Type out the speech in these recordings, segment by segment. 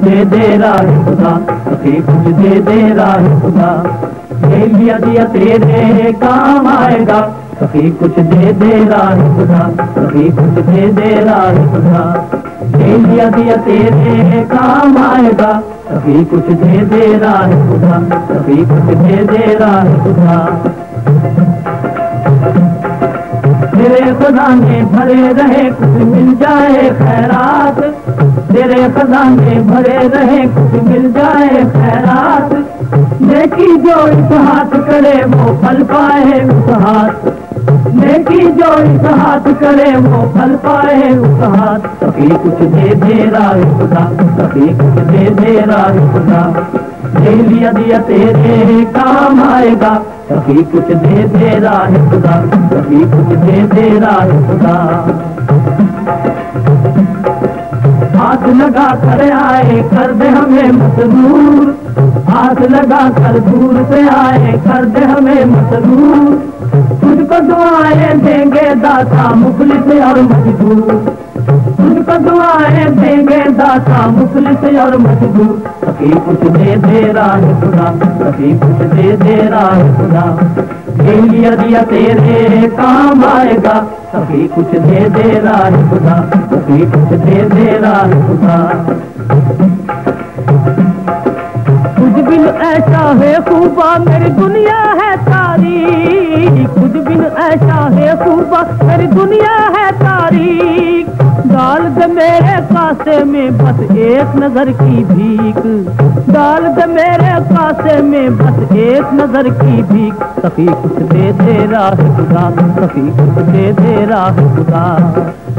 दे दे राह खुदा कुछ दे दे राह खुदा। दिया तेरे काम आएगा कभी कुछ दे दे राह खुदा कुछ दे दे राह खुदा। ये दिया तेरे काम आएगा कभी कुछ दे दे राह खुदा कुछ दे दे खुदा। तेरे खजाने भरे रहे, कुछ मिल जाए खैरात। तेरे खजाने भरे रहे, कुछ मिल जाए खैरात। नेकी जो इस हाथ करे, वो फल पाए उस हाथ नेकी जो इस हाथ करे, वो फल पाए उस हाथ कभी कुछ दे दे राह खुदा, कभी कुछ दे दे राह दे लिया दिया तेरे काम आएगा। कभी कुछ दे दे राह खुदा कभी कुछ दे दे राह खुदा हाथ लगा कर आए, कर दे हमें मजबूर। हाथ लगा कर दूर से आए, कर दे हमें मजबूर। तुझको दुआएँ देंगे दाता, मुखलिस और मजबूर। तुझको दुआएँ देंगे दाता, मुखलिस और मजबूर कभी कुछ दे दे, राह खुदा। कभी कुछ दे दे, राह खुदा। लिया दिया तेरे काम आएगा। कभी कुछ दे दे, राह खुदा। कभी कुछ दे दे, राह खुदा। कुछ बिन ऐसा है, खूबा मेरी दुनिया है मेरे कासे में बस एक नज़र की भीख। डाल दे मेरे कासे में बस एक नज़र की भीख। कभी कुछ दे दे राह खुदा कभी कुछ दे दे राह खुदा।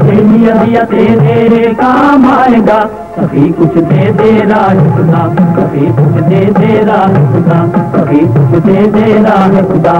दिया तेरे काम आएगा कभी कुछ दे दे राह खुदा। कभी कुछ दे दे राह खुदा कभी कुछ दे दे राह खुदा।